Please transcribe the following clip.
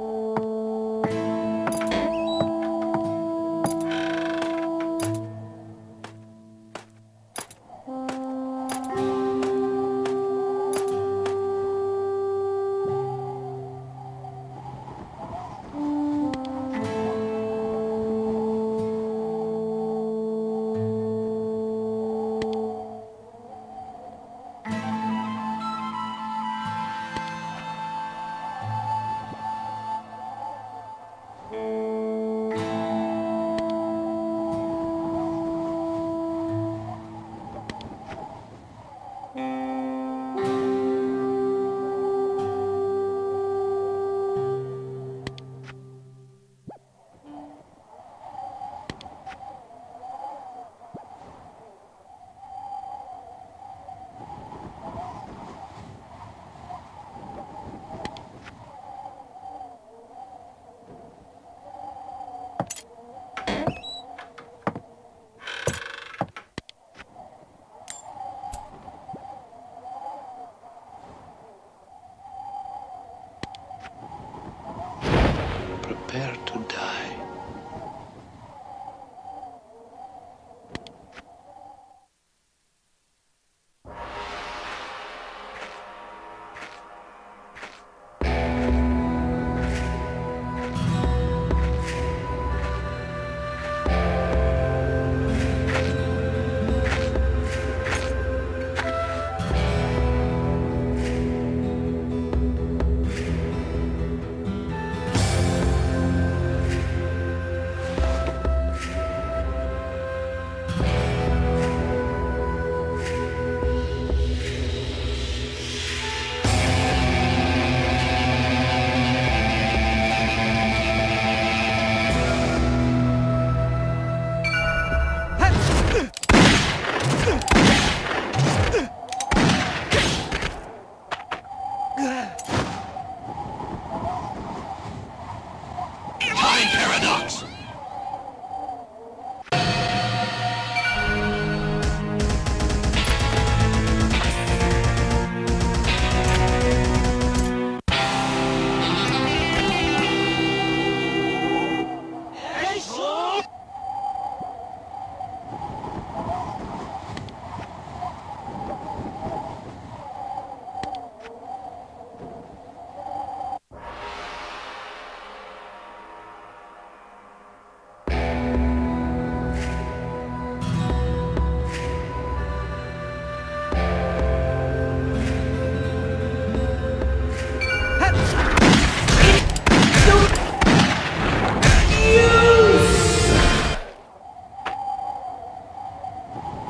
오. Prepare to die. Time paradox!